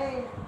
Hey.